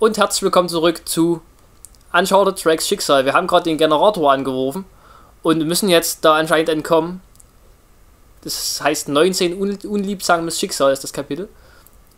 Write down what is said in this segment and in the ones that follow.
und herzlich willkommen zurück zu Uncharted Tracks Schicksal. Wir haben gerade den Generator angerufen und müssen jetzt da anscheinend entkommen. Das heißt 19 un unliebsames Schicksal ist das Kapitel.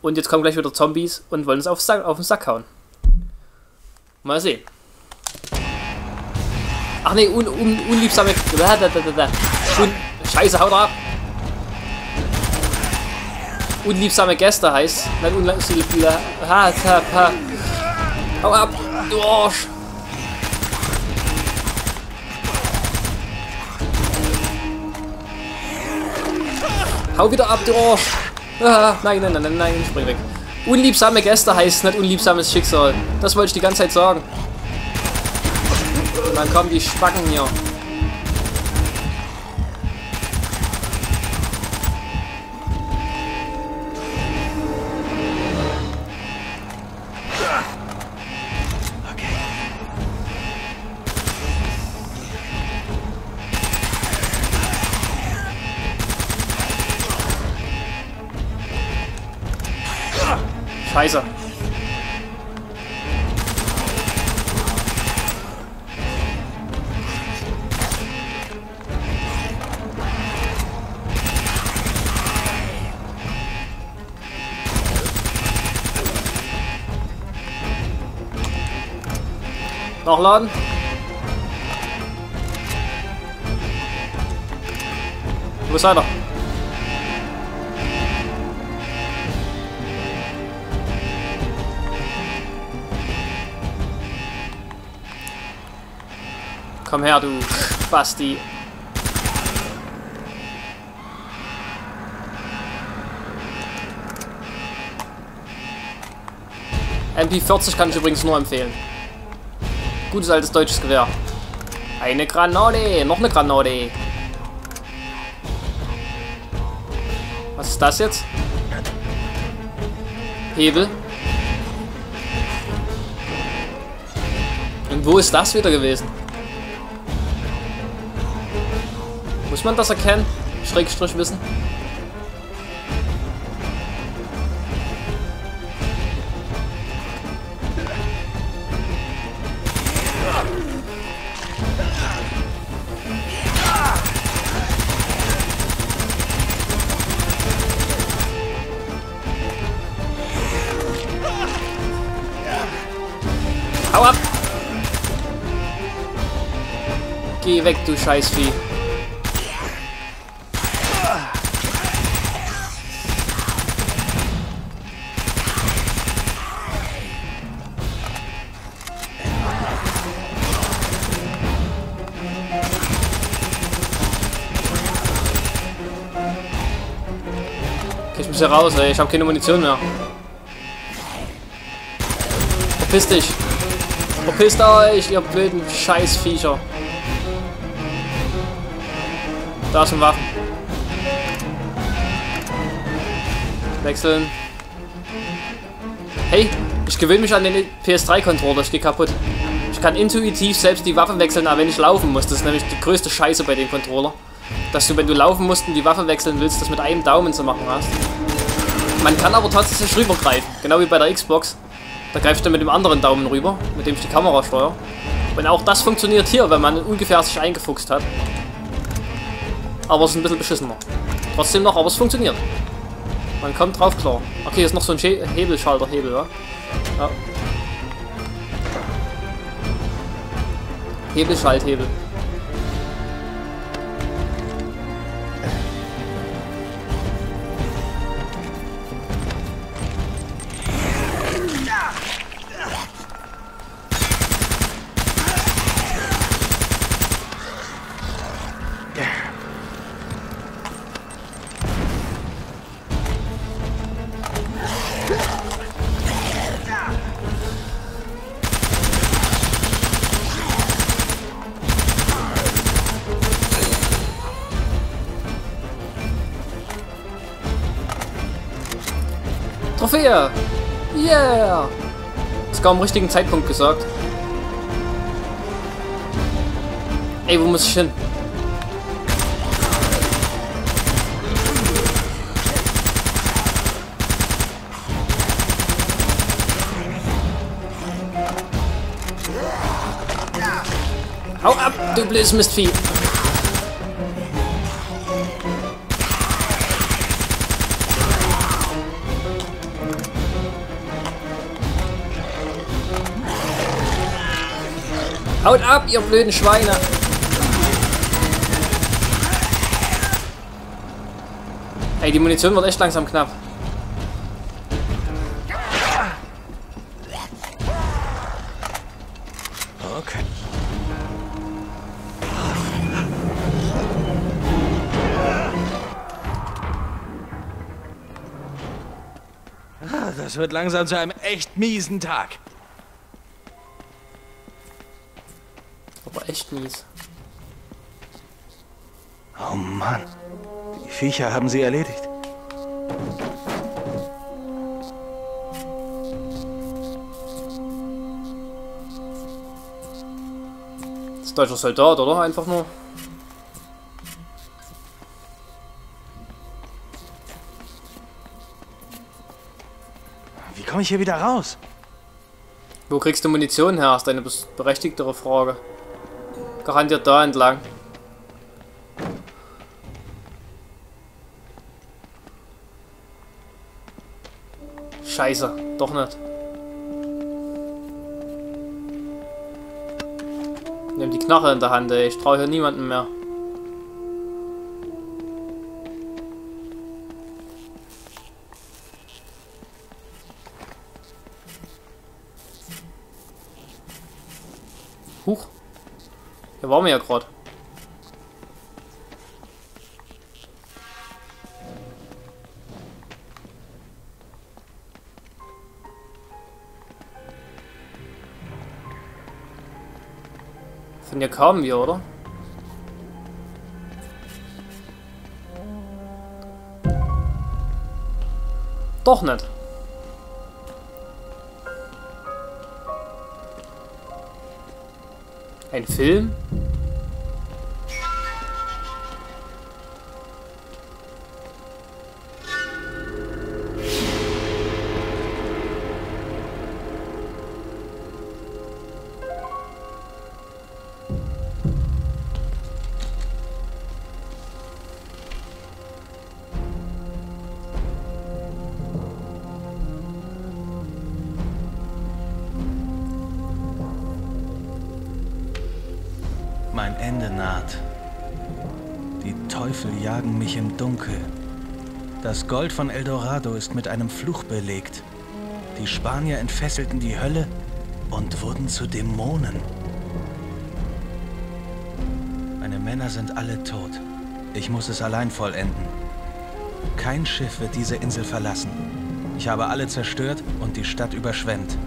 Und jetzt kommen gleich wieder Zombies und wollen uns auf, Sack, auf den Sack hauen. Mal sehen. Ach nee, un, un, unliebsame... Un, Scheiße, haut ab! Unliebsame Gäste heißt. Nein, unliebsame... Ha, ha, ha. Hau ab, du Arsch! Hau wieder ab, du Arsch! Ah, nein, nein, nein, nein, nein, spring weg. Unliebsame Gäste heißt nicht unliebsames Schicksal. Das wollte ich die ganze Zeit sagen. Dann kommen die Spacken hier. Scheiße. Nachladen. Wo ist einer? Komm her, du Basti. MP40 kann ich übrigens nur empfehlen. Gutes altes deutsches Gewehr. Eine Granate, noch eine Granate. Was ist das jetzt? Hebel. Und wo ist das wieder gewesen? Muss man das erkennen? Schrägstrich wissen? Geh weg, du Scheißvieh. Okay, ich muss hier raus, ey. Ich habe keine Munition mehr. Verpiss dich. Verpisst euch, ihr blöden Scheißviecher. Da sind Waffen. Wechseln. Hey, ich gewöhne mich an den PS3-Controller, ich gehe kaputt. Ich kann intuitiv selbst die Waffen wechseln, aber wenn ich laufen muss, das ist nämlich die größte Scheiße bei dem Controller. Dass du, wenn du laufen musst und die Waffe wechseln willst, das mit einem Daumen zu machen hast. Man kann aber tatsächlich rübergreifen, genau wie bei der Xbox. Da greifst du mit dem anderen Daumen rüber, mit dem ich die Kamera steuere. Und auch das funktioniert hier, wenn man ungefähr sich eingefuchst hat. Aber es ist ein bisschen beschissener. Trotzdem noch, aber es funktioniert. Man kommt drauf klar. Okay, hier ist noch so ein He Hebelschalter, Hebel, ja? ja. Hebel, Trophäe! Yeah! Ist kaum am richtigen Zeitpunkt gesagt. Ey, wo muss ich hin? Hau ab, du blödes Mistvieh! Haut ab, ihr blöden Schweine! Ey, die Munition wird echt langsam knapp. Okay. Ah, Das wird langsam zu einem echt miesen Tag. Echt mies. Oh Mann. Die Viecher haben sie erledigt. Das ist deutscher Soldat, oder? Einfach nur. Wie komme ich hier wieder raus? Wo kriegst du Munition her? Ist eine berechtigtere Frage. Garantiert da entlang. Scheiße, doch nicht. Nimm die Knarre in der Hand, ey. Ich traue hier niemanden mehr. Huch. Hier waren wir ja gerade. Von hier kamen wir, oder? Doch nicht. Ein Film? Ende naht. Die Teufel jagen mich im Dunkel. Das Gold von Eldorado ist mit einem Fluch belegt. Die Spanier entfesselten die Hölle und wurden zu Dämonen. Meine Männer sind alle tot. Ich muss es allein vollenden. Kein Schiff wird diese Insel verlassen. Ich habe alle zerstört und die Stadt überschwemmt.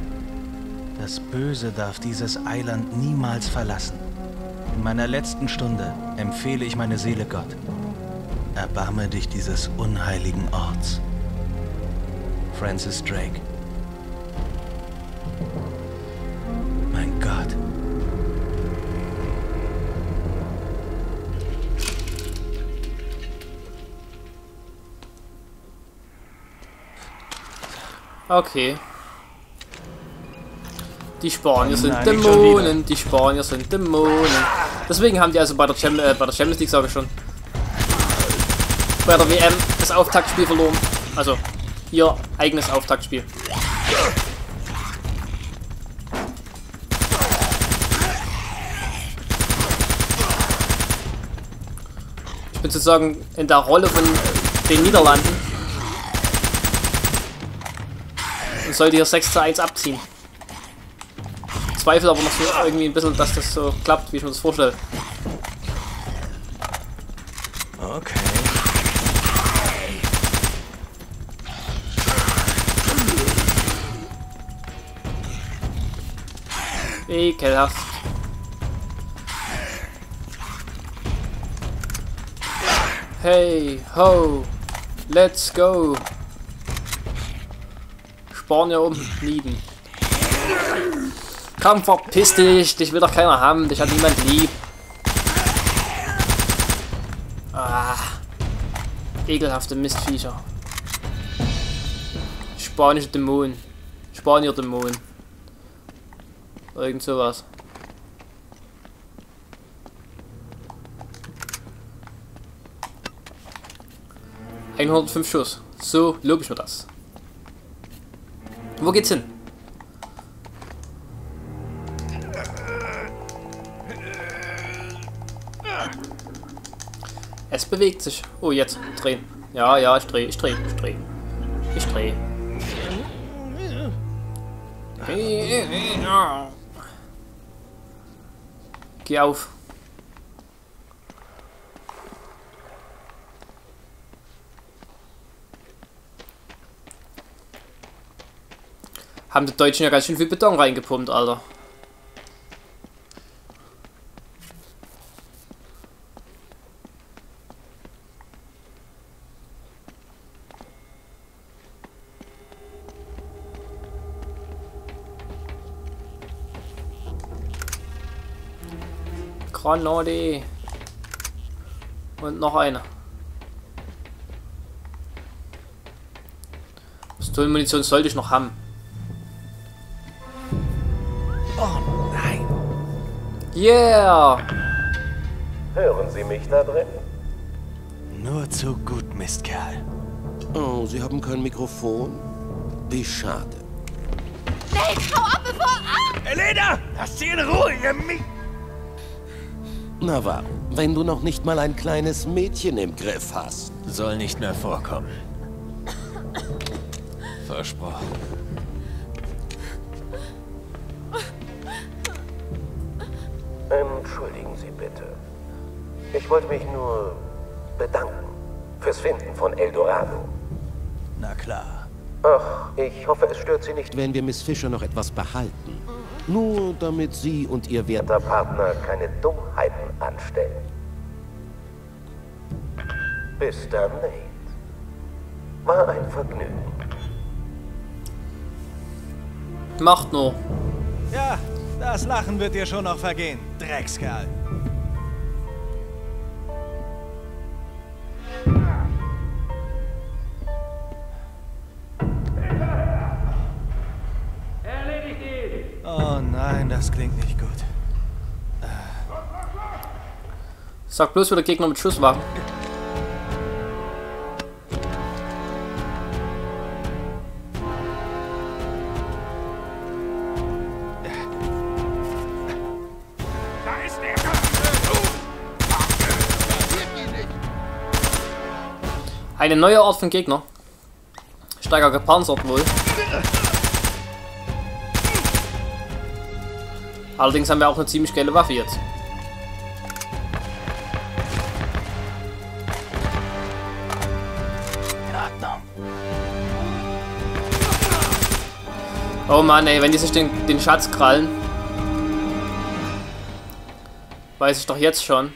Das Böse darf dieses Eiland niemals verlassen. In meiner letzten Stunde empfehle ich meine Seele Gott. Erbarme dich dieses unheiligen Orts. Francis Drake. Mein Gott. Okay. Die Spanier sind Dämonen, die Spanier sind Dämonen. Deswegen haben die also bei der, Cham äh, bei der Champions League, sage ich schon, bei der WM das Auftaktspiel verloren. Also, ihr eigenes Auftaktspiel. Ich bin sozusagen in der Rolle von den Niederlanden und sollte hier 6 zu 1 abziehen. Zweifel aber noch so irgendwie ein bisschen, dass das so klappt, wie ich mir das vorstelle. Okay. Ekelhaft. Hey, ho, let's go. Spanier umliegen. Komm, verpiss dich. Dich will doch keiner haben. Dich hat niemand lieb. Ah. Ekelhafte Mistviecher. Spanische Dämonen. Spanier Dämonen. Irgend sowas. ...105 Schuss. So lobe ich mir das. Wo geht's hin? Bewegt sich. Oh, jetzt. Drehen. Ja, ja, ich drehe, ich drehe, ich drehe. Ich drehe. Geh auf. Haben die Deutschen ja ganz schön viel Beton reingepumpt, Alter. Granate. Und noch eine. Pistolenmunition sollte ich noch haben. Oh nein. Yeah! Hören Sie mich da drin? Nur zu gut, Mistkerl. Oh, Sie haben kein Mikrofon? Wie schade. Nate, hau ab, bevor... Ah! Elena! Lass sie in Ruhe, ihr Mi... Na warum? Wenn du noch nicht mal ein kleines Mädchen im Griff hast. Soll nicht mehr vorkommen. Versprochen. Entschuldigen Sie bitte. Ich wollte mich nur bedanken fürs Finden von Eldorado. Na klar. Ach, ich hoffe, es stört Sie nicht, Wenn wir Miss Fisher noch etwas behalten. Nur damit Sie und Ihr Wert... der Partner keine Dummheiten anstellen. Bis dann, Nate. War ein Vergnügen. Macht nur. Ja, das Lachen wird dir schon noch vergehen, Dreckskerl. Nein, das klingt nicht gut. Sag bloß wieder Gegner mit Schusswaffen. Eine neue Art von Gegner. Stärker gepanzert wohl. Allerdings haben wir auch eine ziemlich geile Waffe jetzt. Oh Mann, ey, wenn die sich den, den Schatz krallen. Weiß ich doch jetzt schon.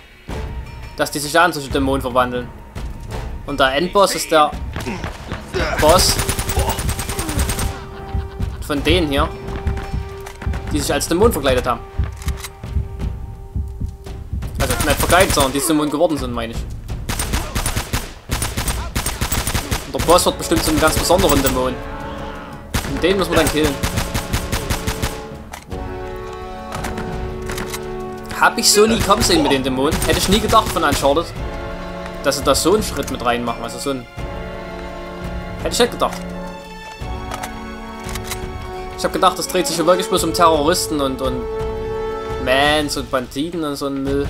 Dass die sich da in solche Dämonen verwandeln. Und der Endboss ist der Boss von denen hier, die sich als Dämon verkleidet haben. Also nicht verkleidet, sondern die Dämon geworden sind, meine ich. Und der Boss wird bestimmt so einen ganz besonderen Dämon. Und den muss man dann killen. Hab ich so nie kommen sehen mit den Dämonen. Hätte ich nie gedacht von Uncharted. Dass sie da so einen Schritt mit reinmachen. Also so ein... Hätte ich nicht gedacht. Ich habe gedacht, das dreht sich ja wirklich bloß um Terroristen und, und Mans und Banditen und so ein Müll.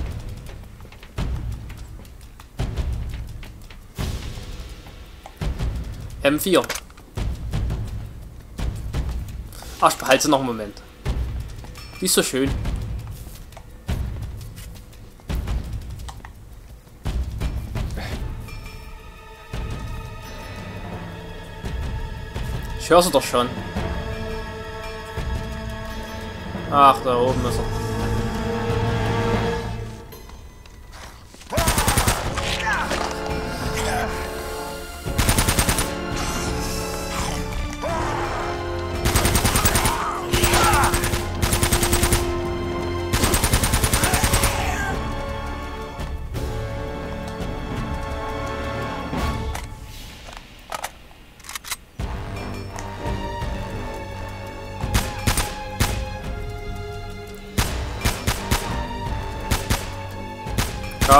M4. Ach, ich behalte sie noch einen Moment. Die ist so schön. Ich höre sie doch schon. Ach, da oben ist er.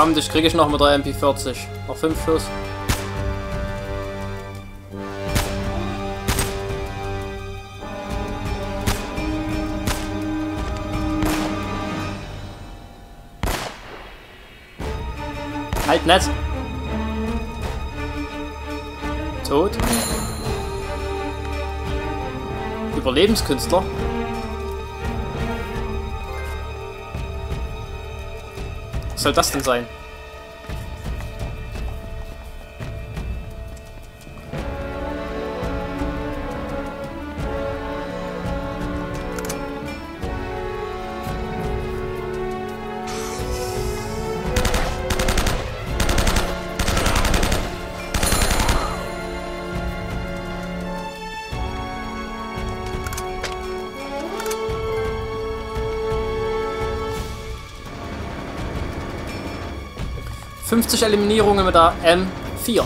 komm, dich kriege ich noch mit der MP40. Noch 5 Schuss. Halt nett. Tod? Überlebenskünstler. Soll das denn sein? Fünfzig Eliminierungen mit der M4.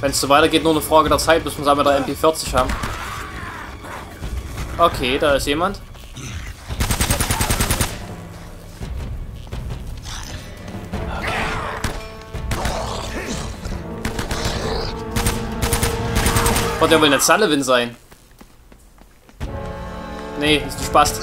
Wenn es so weitergeht, nur eine Frage der Zeit, bis wir es mit der MP40 haben. Okay, da ist jemand. Oh, der will nicht Sullivan sein. Nee, ist ein Spaß.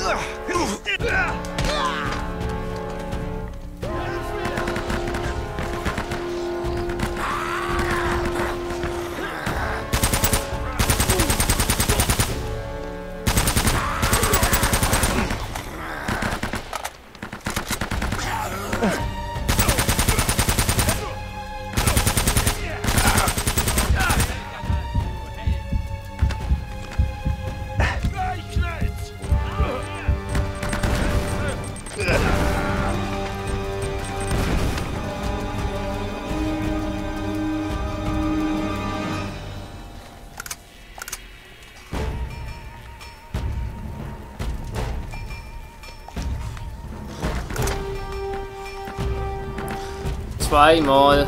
Zweimal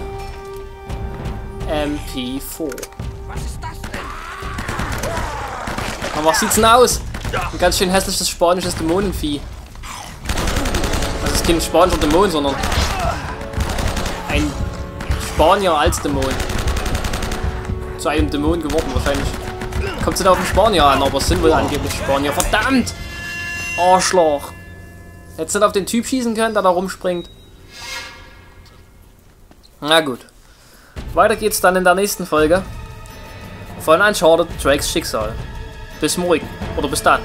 MP4. Was ist das denn? Aber was sieht's denn aus? Ein ganz schön hässliches spanisches Dämonenvieh. Also es ist kein spanischer Dämon, sondern ein Spanier als Dämon. Zu einem Dämon geworden wahrscheinlich. Kommt es nicht auf den Spanier an, aber es sind wohl angeblich Spanier. Verdammt! Arschloch! Hättest du nicht auf den Typ schießen können, der da rumspringt? Na gut. Weiter geht's dann in der nächsten Folge von Uncharted Drakes Schicksal. Bis morgen. Oder bis dann.